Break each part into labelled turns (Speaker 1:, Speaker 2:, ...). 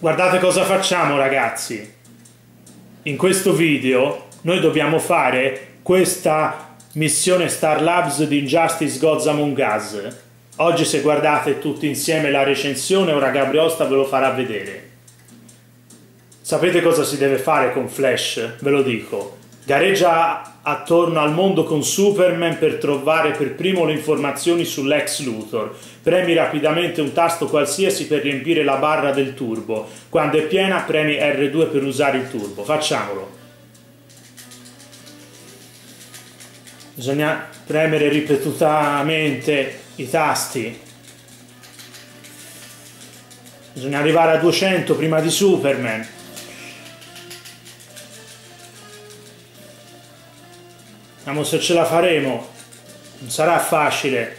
Speaker 1: Guardate cosa facciamo ragazzi. In questo video noi dobbiamo fare questa missione Star Labs di Injustice Gods Among Us. Oggi se guardate tutti insieme la recensione, ora Gabriosta ve lo farà vedere. Sapete cosa si deve fare con Flash? Ve lo dico. Gareggia attorno al mondo con Superman per trovare per primo le informazioni sull'ex Luthor. Premi rapidamente un tasto qualsiasi per riempire la barra del turbo. Quando è piena premi R2 per usare il turbo. Facciamolo. Bisogna premere ripetutamente i tasti. Bisogna arrivare a 200 prima di Superman. Vediamo se ce la faremo. Non sarà facile,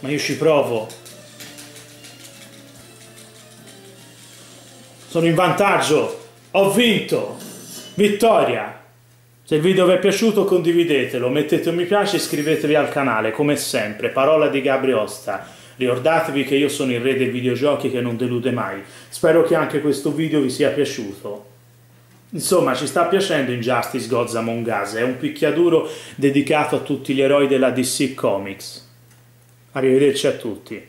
Speaker 1: ma io ci provo. Sono in vantaggio. Ho vinto. Vittoria. Se il video vi è piaciuto condividetelo, mettete un mi piace e iscrivetevi al canale, come sempre. Parola di Gabriosta. Ricordatevi che io sono il re dei videogiochi che non delude mai. Spero che anche questo video vi sia piaciuto. Insomma, ci sta piacendo Injustice Gods Among Us, è un picchiaduro dedicato a tutti gli eroi della DC Comics. Arrivederci a tutti.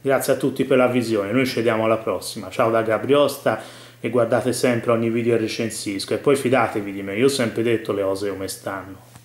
Speaker 1: Grazie a tutti per la visione, noi ci vediamo alla prossima. Ciao da Gabriosta e guardate sempre ogni video e recensisco e poi fidatevi di me, io ho sempre detto le cose come stanno.